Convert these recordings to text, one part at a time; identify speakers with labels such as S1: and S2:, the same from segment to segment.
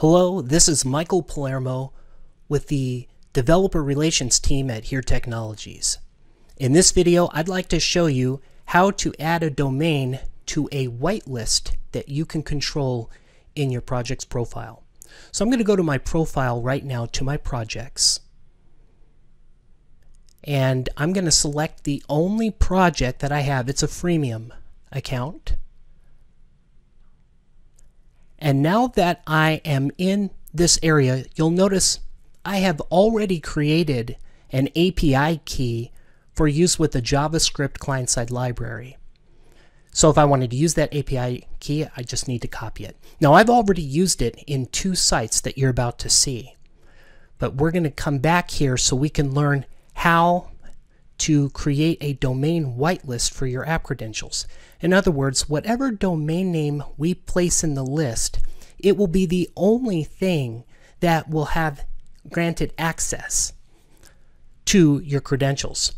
S1: Hello, this is Michael Palermo with the Developer Relations team at Here Technologies. In this video, I'd like to show you how to add a domain to a whitelist that you can control in your project's profile. So I'm going to go to my profile right now to my projects. And I'm going to select the only project that I have. It's a freemium account. And now that I am in this area, you'll notice I have already created an API key for use with the JavaScript client-side library. So if I wanted to use that API key, I just need to copy it. Now I've already used it in two sites that you're about to see. But we're going to come back here so we can learn how to create a domain whitelist for your app credentials. In other words, whatever domain name we place in the list, it will be the only thing that will have granted access to your credentials.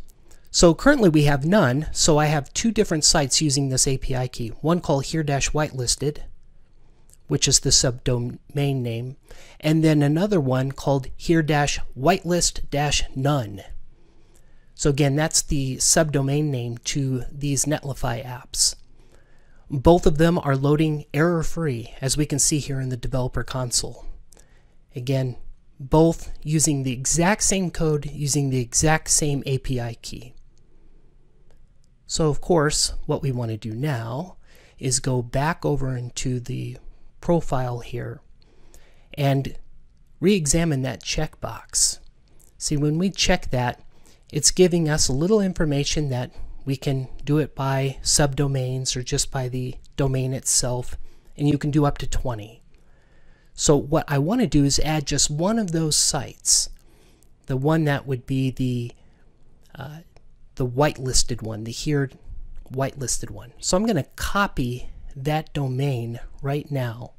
S1: So currently we have none, so I have two different sites using this API key. One called here-whitelisted, which is the subdomain name, and then another one called here-whitelist-none. So again, that's the subdomain name to these Netlify apps. Both of them are loading error-free, as we can see here in the developer console. Again, both using the exact same code, using the exact same API key. So of course, what we want to do now is go back over into the profile here and re-examine that checkbox. See, when we check that, it's giving us a little information that we can do it by subdomains or just by the domain itself, and you can do up to 20. So what I want to do is add just one of those sites, the one that would be the uh, the whitelisted one, the here whitelisted one. So I'm going to copy that domain right now,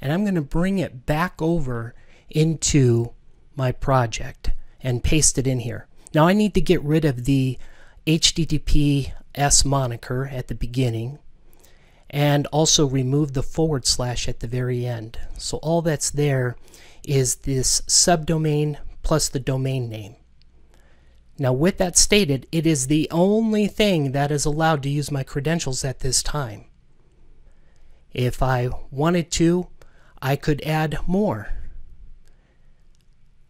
S1: and I'm going to bring it back over into my project and paste it in here. Now I need to get rid of the HTTPS moniker at the beginning and also remove the forward slash at the very end. So all that's there is this subdomain plus the domain name. Now with that stated, it is the only thing that is allowed to use my credentials at this time. If I wanted to, I could add more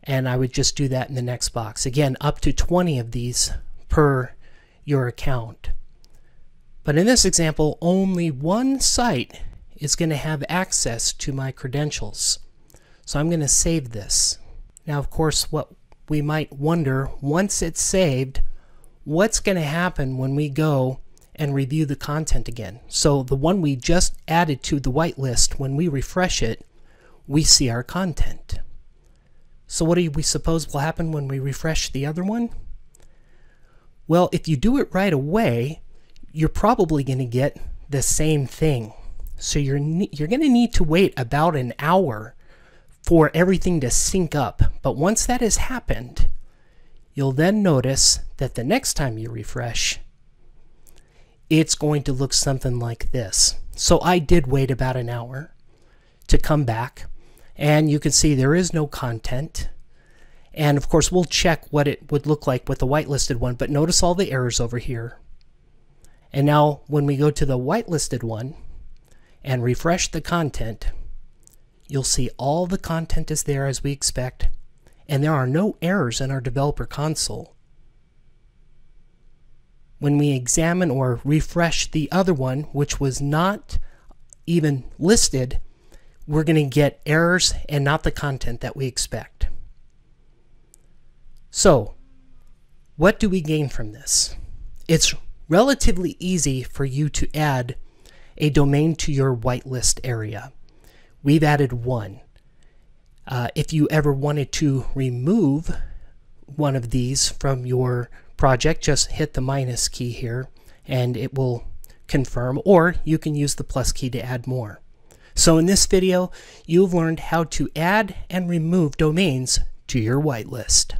S1: and I would just do that in the next box. Again, up to 20 of these per your account. But in this example, only one site is going to have access to my credentials. So I'm going to save this. Now, of course, what we might wonder, once it's saved, what's going to happen when we go and review the content again? So the one we just added to the whitelist, when we refresh it, we see our content. So what do we suppose will happen when we refresh the other one? Well, if you do it right away, you're probably going to get the same thing. So you're, you're going to need to wait about an hour for everything to sync up. But once that has happened, you'll then notice that the next time you refresh, it's going to look something like this. So I did wait about an hour to come back and you can see there is no content. And of course, we'll check what it would look like with the whitelisted one, but notice all the errors over here. And now when we go to the whitelisted one and refresh the content, you'll see all the content is there as we expect, and there are no errors in our developer console. When we examine or refresh the other one, which was not even listed, we're going to get errors and not the content that we expect. So, what do we gain from this? It's relatively easy for you to add a domain to your whitelist area. We've added one. Uh, if you ever wanted to remove one of these from your project, just hit the minus key here and it will confirm, or you can use the plus key to add more. So in this video, you've learned how to add and remove domains to your whitelist.